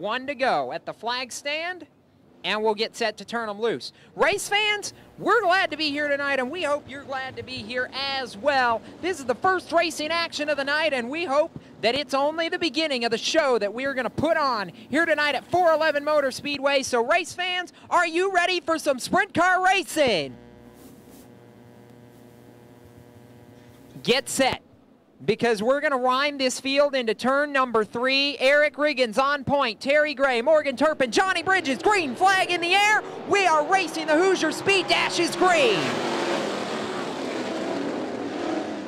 One to go at the flag stand, and we'll get set to turn them loose. Race fans, we're glad to be here tonight, and we hope you're glad to be here as well. This is the first racing action of the night, and we hope that it's only the beginning of the show that we're going to put on here tonight at 411 Motor Speedway. So, race fans, are you ready for some sprint car racing? Get set because we're going to rhyme this field into turn number three. Eric Riggins on point, Terry Gray, Morgan Turpin, Johnny Bridges, green flag in the air. We are racing the Hoosier Speed Dash is green.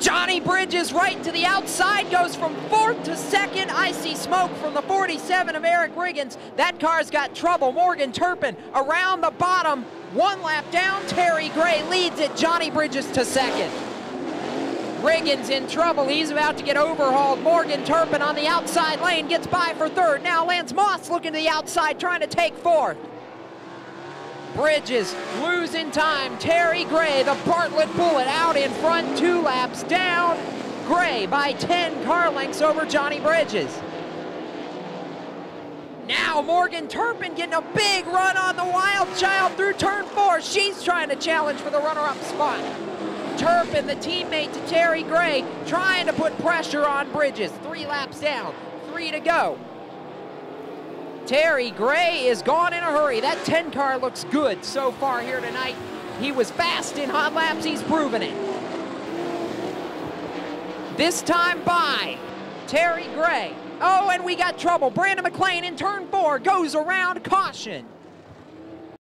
Johnny Bridges right to the outside, goes from fourth to second. I see smoke from the 47 of Eric Riggins. That car's got trouble. Morgan Turpin around the bottom, one lap down. Terry Gray leads it. Johnny Bridges to second. Riggins in trouble. He's about to get overhauled. Morgan Turpin on the outside lane gets by for third. Now Lance Moss looking to the outside, trying to take fourth. Bridges losing time. Terry Gray, the Bartlett Bullet, out in front, two laps down. Gray by 10 car lengths over Johnny Bridges. Now Morgan Turpin getting a big run on the Wild Child through turn four. She's trying to challenge for the runner-up spot. Turpin, the teammate to Terry Gray, trying to put pressure on Bridges. Three laps down, three to go. Terry Gray is gone in a hurry. That 10 car looks good so far here tonight. He was fast in hot laps, he's proven it. This time by Terry Gray. Oh, and we got trouble. Brandon McLean in turn four goes around caution.